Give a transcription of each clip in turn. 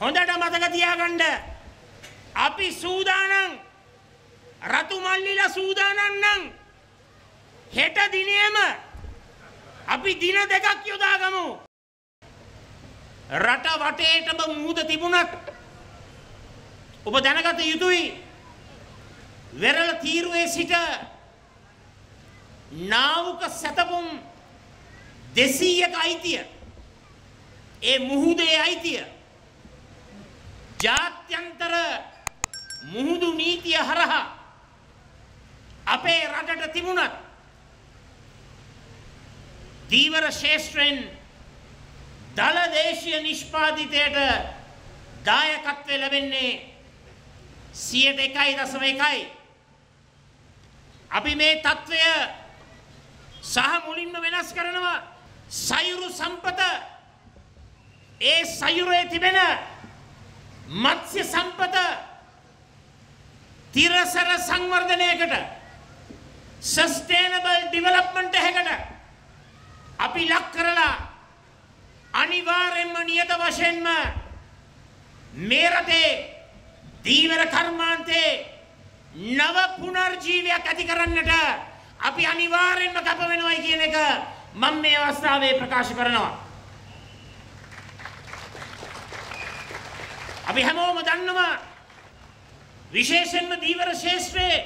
හොඳට මතක තියාගන්න. අපි සූදානම් රතු මල්ලිලා සූදානම් නම් හෙට දිනේම අපි දින දෙකක් යොදාගමු. රට වටේටම මුහුද තිබුණත් ඔබ දැනගත යුතුයි වෙරළ තීරුවේ සිට නාවුක සැතපුම් දෙසීයක අයිතිය ඒ මුහුදේ අයිතිය ජාත්‍යන්තර මුහුදු නීතිය හරහා අපේ රටට තිබුණත් දීවර ශේෂත්‍රයෙන් දළ දේශීය නිෂ්පාදිතයට දායකත්වය ලැබෙන්නේ සියයට එකයි දසම එකයි. අපි මේ තත්ත්වය සහ මුලින්ම වෙනස් කරනවා සයුරු සම්පත ඒ සයුරේ තිබෙන මත්ස්‍ය සම්පත තිරසර සංවර්ධනයකට සස්ටේනබල් ඩිවලප්මන්ට් එකකට අපි ලක් කරලා අනිවාර්යෙන්ම නියත වශයෙන්ම මේ රටේ දීවර කර්මාන්තේ නව පුනර්ජීවයක් ඇති කරන්නට අපි අනිවාර්යෙන්ම කැප වෙනවයි කියන එක මම මේ අවස්ථාවේ ප්‍රකාශ කරනවා. අපි හැමෝම දන්නවා විශේෂයෙන්ම දීවර ශේෂ්ත්‍රයේ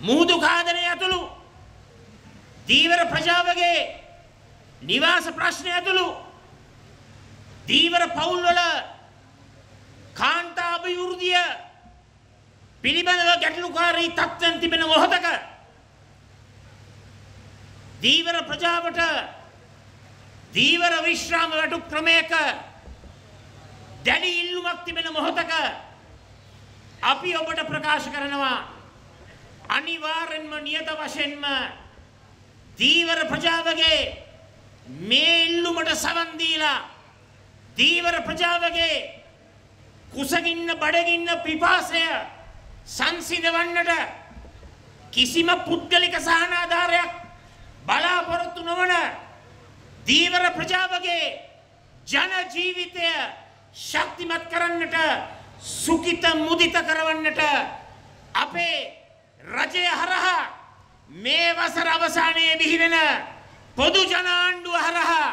මුහුදු කාදනය ඇතුළු දීවර ප්‍රජාවගේ නිවාස ප්‍රශ්නය ඇතුළු දීවර පවුල්වල කාන්තා අභිවෘද්ධිය පිළිබඳව ගැටලුකාරී තත්ත්වයන් තිබෙන මොහොතක දීවර ප්‍රජාවට දීවර විශ්‍රාම වැටු ක්‍රමයක දැඩි ඉල්ලුමක් තිබෙන මොහොතක අපි ඔබට ප්‍රකාශ කරනවා අනිවාර්යෙන්ම නියත වශයෙන්ම දීවර ප්‍රජාවගේ මේ ඉල්ලුමට සවන් දීලා දීවර ප්‍රජාවගේ කුසගින්න බඩගින්න පිපාසය සංසිඳවන්නට කිසිම පුද්ගලික සහනාධාරයක් බලාපොරොත්තු නොවන දීවර ප්‍රජාවගේ ජන ජීවිතය ශක්තිමත් කරන්නට සුකිත මුදිත කරවන්නට අපේ රජය හරහා මේ වසර අවසානයේ බිහිවෙන පොදු ජන ආණ්ඩුව හරහා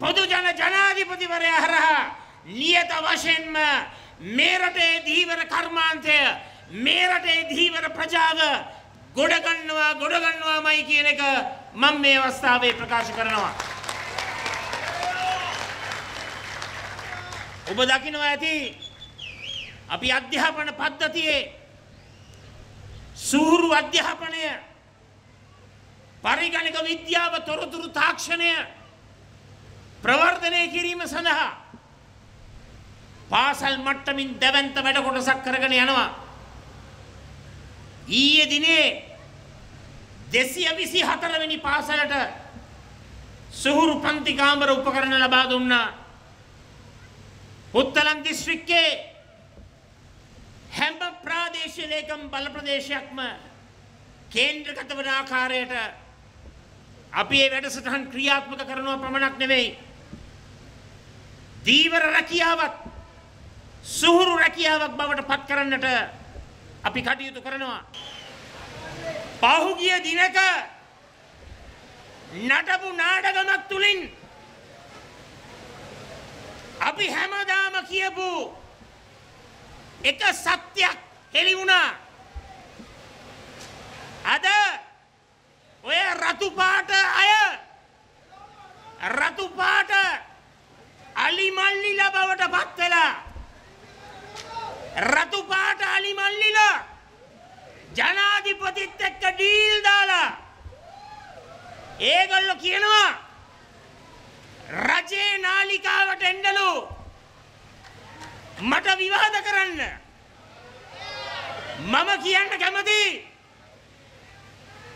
පොදු ජන ජනාධිපතිවරයා හරහා නියත වශයෙන්ම මේ රටේ ධීවර කර්මාන්තය මේ රටේ ධීවර ප්‍රජාව ගොඩගන්නවා ගොඩගන්නවාමයි කියන එක මම මේ අවස්ථාවේ ප්‍රකාශ කරනවා. ඔබ දකිනවා ඇති අපි අධ්‍යාපන පද්ධතියේ සූරු අධ්‍යාපනය පරිගණක විද්‍යාව තොරතුරු තාක්ෂණය ප්‍රවර්ධනය කිරීම සඳහා පාසල් මට්ටමින් දැවන්ත වැඩ කොටසක් කරගෙන යනවා. ඊයේ දිනේ දෙසිය විසි හතරවෙනි පාසලට සුහුරු පන්ති කාමර උපකරණ ලබා දුන්නා. උත්තලන් දිස්ත්‍රික්කේ හැම ප්‍රාදේශීය ලේකම් බල ප්‍රදේශයක්ම කේන්ද්‍රගත වන ආකාරයට අපි මේ වැඩසටහන් ක්‍රියාත්මක කරනවා පමණක් නෙවෙයි. දීවර රැකියාවත් සුහුරු රැකියාවක් බවට පත් කරන්නට අපි කටයුතු කරනවා. පහුගිය දිනක නටපු නාටකමක් තුලින් අපි හැමදාම කියපු එක සත්‍යයක් හෙළි වුණා. අද ඔය රතු පාට අය රතු පාට අලිමල්ලිලා බවට පත් වෙලා රතු පාට අලිමල්ලිලා ජනාධිපතිත් එක්ක ඩීල් දාලා ඒගොල්ලෝ කියනවා රජේ නාලිකාවට එන්නලු මට විවාද කරන්න. මම කියන්න කැමති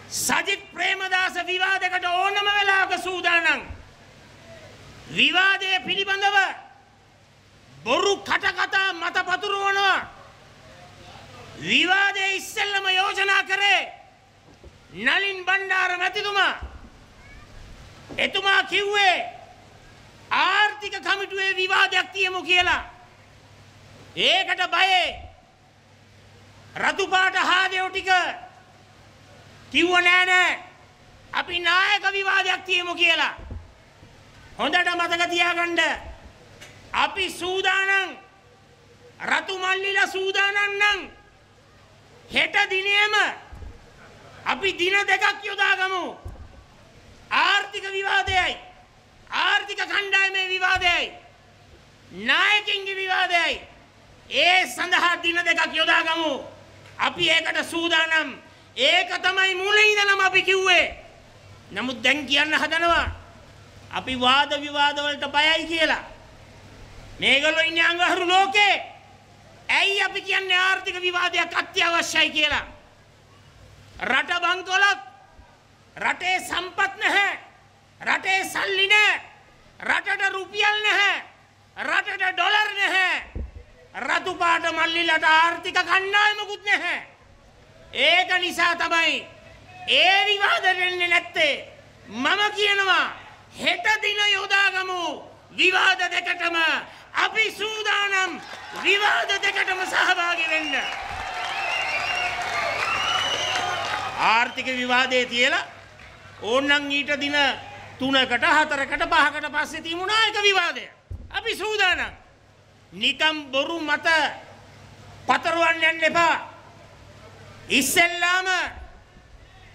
සජිත් ප්‍රේමදාස විවාදකට ඕනම වෙලාවක සූදානම්. විවාදය පිළිබඳව බොරු කටකතා මත පතුරවනවා. විවාදය ඉස්සෙල්ලම යෝජනා කරේ නලින් බණ්ඩාර මැතිතුමා. එතුමා කිව්වේ ආර්ථික කමිටුවේ විවාදයක් තියමු කියලා. ඒකට බයේ රතු පාට හාදයෝ ටික කිව්ව නෑ නෑ. අපි නායක විවාදයක් තියමු කියලා. හොඳට මතක තියාගන්න. අපි සූදානම් රතු මල්ලිලා සූදානම් නම් හෙට දිනේම අපි දින දෙකක් යොදාගමු. ආර්ථික විවාදයයි. ආර්ථික කණ්ඩායමේ විවාදයයි. නායකින්ගේ විවාදයයි. ඒ සඳහා දින දෙකක් යොදාගමු. අපි ඒකට සූදානම් ඒක තමයි මුලින් ඉඳලම අපි කිව්වේ. නමුත් දැන් කියන්න හදනවා අපි වාද විවාද වලට බයයි කියලා. මේගොල්ලෝ ඉන්නේ අංගහරු ලෝකේ. ඇයි අපි කියන්නේ ආර්ථික විවාදයක් අත්‍යවශ්‍යයි කියලා? රට බංකොලොත් රටේ සම්පත් නැහැ. රටේ සල්ලි නැහැ. රටට රුපියල් නැහැ. රටට ඩොලර් නැහැ. රතු පාට මල්ලිලට ආර්ථික කණ්ඩායමකුත් නැහැ. ඒක නිසා තමයි ඒ විවාද වෙන්නේ නැත්තේ. මම කියනවා හෙට දින යොදාගමු විවාද දෙකටම අපි සූදානම් විවාද දෙකටම සහභාගි වෙන්න. ආර්ථික විවාදයේ තියලා ඕන්නම් ඊට දින තුනකට හතරකට පහකට පස්සේ තිමුණා එක විවාදය. අපි සූදානම්. නිකම් බොරු මත පතරවන්න යන්න එපා. ඉස්සෙල්ලාම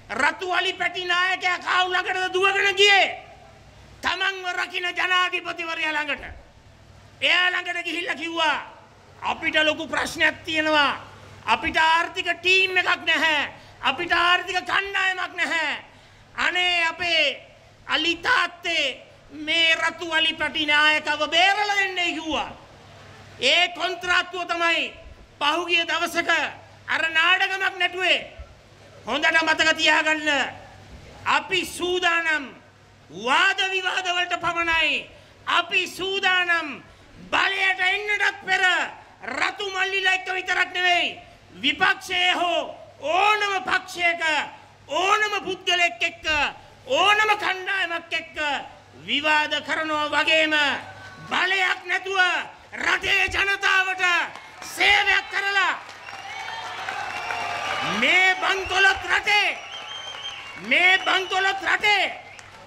රතු අලි පැටි නායකයා කාව් ළඟටද දුවගෙන ගියේ. තමන්ව රකින්න ජනාධිපතිවරයා ළඟට. එයා ළඟට ගිහිල්ලා කිව්වා අපිට ලොකු ප්‍රශ්නයක් තියෙනවා. අපිට ආර්ථික ටීම් එකක් නැහැ. අපිට ආර්ථික කණ්ඩායමක් නැහැ. අනේ අපේ අලි තාත්තේ මේ රතු අලි පැටි නායකව බේරලා දෙන්නයි කිව්වා. ඒ කොන්ත්‍රාත්තුව තමයි පහුගිය දවසක අර නාඩගමක් නැටුවේ. හොඳට මතක තියාගන්න. අපි සූදානම් වාද විවාද වලට පමණයි. අපි සූදානම් බලයට එන්නටත් පෙර රතු මල්ලිලා එක්ක විතරක් නෙවෙයි. විපක්ෂයේ හෝ ඕනම පක්ෂයක ඕනම පුද්ගලෙක් එක්ක ඕනම කණ්ඩායමක් එක්ක විවාද කරනවා වගේම බලයක් නැතුව රටේ ජනතාවට සේවයක් කරලා මේ බංකොලොත් රටේ මේ බංකොලොත් රටේ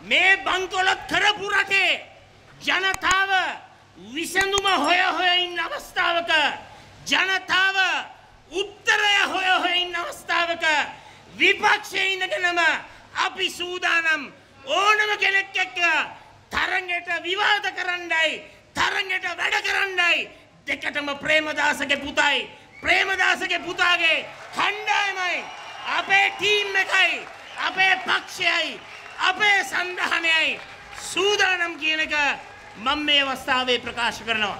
මේ බංකොලොත් කරපු රටේ ජනතාව විසඳුම හොය හොය ඉන්න අවස්ථාවක ජනතාව උත්තරය හොය හොය ඉන්න අවස්ථාවක විපක්ෂයේ ඉඳගෙනම අපි සූදානම් ඕනම කෙනෙක් එක්ක තරඟයට විවාද කරන්නයි තරඟයට වැඩ කරන්නයි. දෙකටම ප්‍රේමදාසගේ පුතයි. ප්‍රේමදාසගේ පුතාගේ කණ්ඩායමයි. අපේ ටීම් එකයි. අපේ පක්ෂයයි. අපේ සන්ධානයයි. සූදානම් කියන එක මම මේ අවස්ථාවේ ප්‍රකාශ කරනවා.